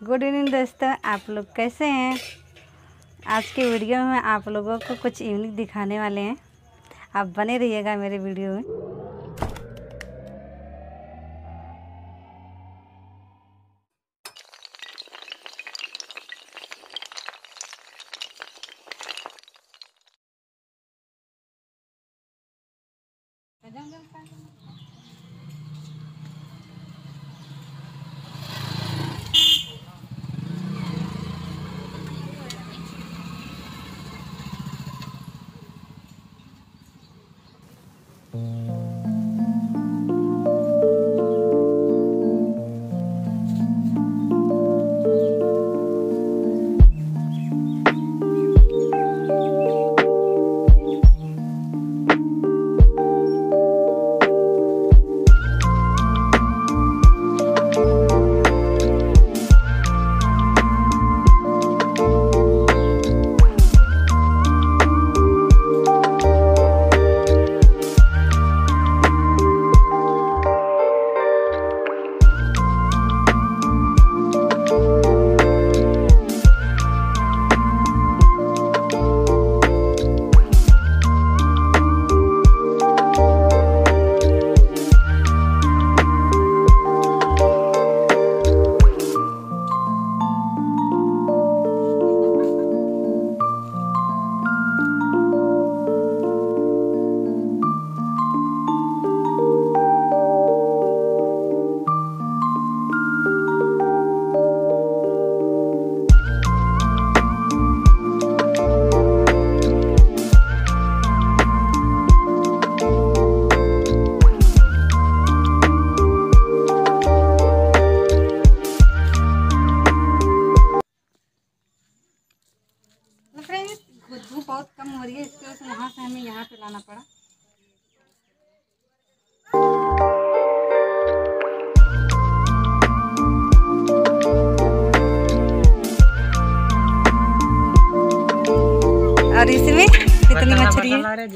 Good evening दोस्तों, आप लोग कैसे हैं? आज के वीडियो में आप लोगों को कुछ यूनिक दिखाने वाले हैं। आप बने रहिएगा मेरे वीडियो में। फ्रेंड्स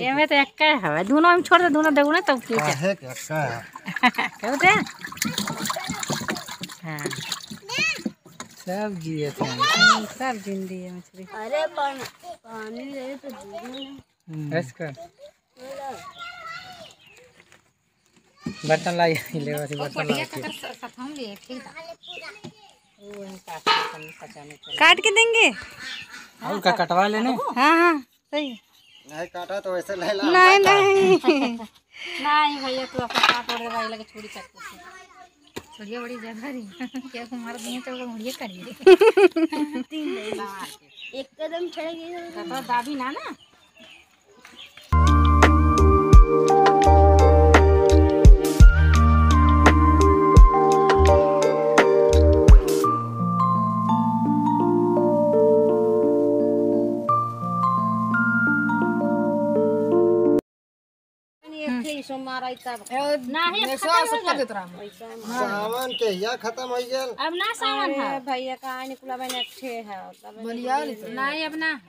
ये में तो एक का है दोनों में छोड़ दे दोनों देगुना तब की है क्या है क्या बोलते हैं हाँ। सब जिए थे। सब जिंदी है मछली। अरे पानी पानी ले तो दूध इसका बर्तन लाई ले बस बर्तन लाई हम लिए ठीक काट के देंगे? और का कटवा लेने? हाँ हाँ सही नहीं काटा तो ऐसे ले ला नहीं नहीं। नहीं भैया तू अपना काट और दवाई लगे छुरी चक्कू से। छोड़िए बड़ी ज़्यादा रही क्या कुमार दिए तो मुड़िए करिए एक कदम गई तो दाबी ना ना। मारा तब नहीं हो। सावन के या खत्म हो गेल। अब ना सावन है। भैया का कहा निकला मैंने अच्छे है तब नहीं। अब ना।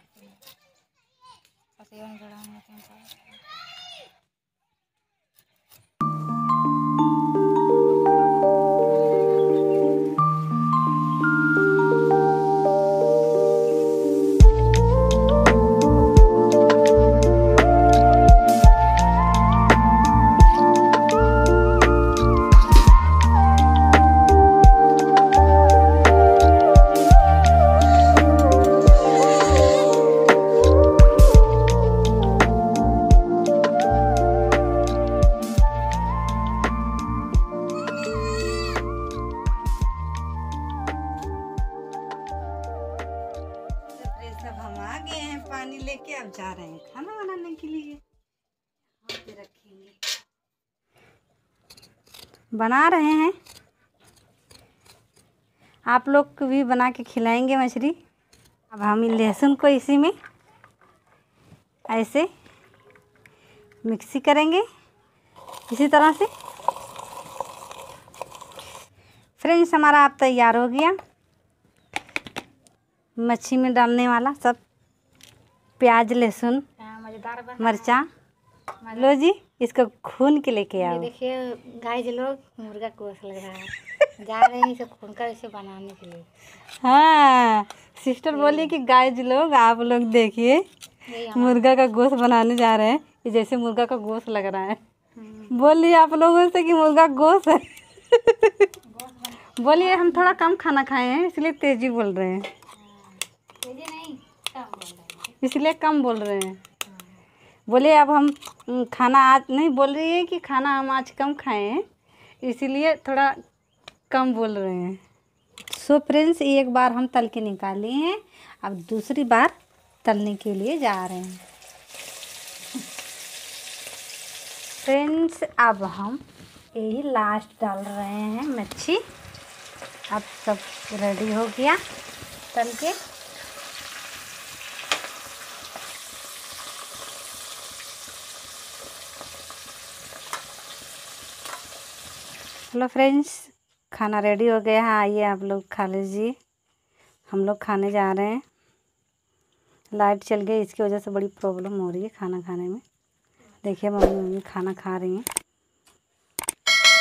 अब जा रहे हैं खाना बनाने के लिए। पे रखेंगे। बना रहे हैं। आप लोग को भी बना के खिलाएँगे मछली। अब हम लहसुन को इसी में ऐसे मिक्सी करेंगे। इसी तरह से। फ्रेंड्स हमारा आप तैयार हो गया। मच्छी में डालने वाला सब। प्याज लहसुन मरचा। लो जी इसको खून के लेके आओ। देखिए गाय लोग मुर्गा को लग रहा है। जा रहे हैं इसे खूनकर इसे बनाने के लिए। हाँ सिस्टर बोली कि गाइज़ लोग आप लोग देखिए मुर्गा का गोश्त बनाने जा रहे हैं। ये जैसे मुर्गा का गोश्त लग रहा है। बोलिए आप लोगों से कि मुर्गा गोश्त है। बोलिए हम थोड़ा कम खाना खाए हैं इसलिए तेज़ी बोल रहे हैं। तेज़ी नहीं कम बोल रहे हैं। इसलिए कम बोल रहे हैं। बोले, अब हम खाना आज, नहीं, बोल रही है कि खाना हम आज कम खाए हैं, इसीलिए थोड़ा कम बोल रहे हैं। सो so फ्रेंड्स एक बार हम तल के निकाले हैं, अब दूसरी बार तलने के लिए जा रहे हैं। फ्रेंड्स अब हम यही लास्ट डाल रहे हैं मच्छी। अब सब रेडी हो गया तल के। हेलो फ्रेंड्स, खाना रेडी हो गया है। आइए आप लोग खा लीजिए। हम लोग खाने जा रहे हैं। लाइट चल गई, इसकी वजह से बड़ी प्रॉब्लम हो रही है खाना खाने में। देखिए, मम्मी मम्मी खाना खा रही हैं।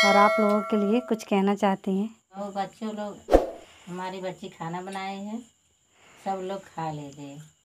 और आप लोगों के लिए कुछ कहना चाहती हैं? और बच्चों लोग, हमारी बच्ची खाना बनाए हैं। सब लोग खा लीजिए